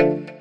you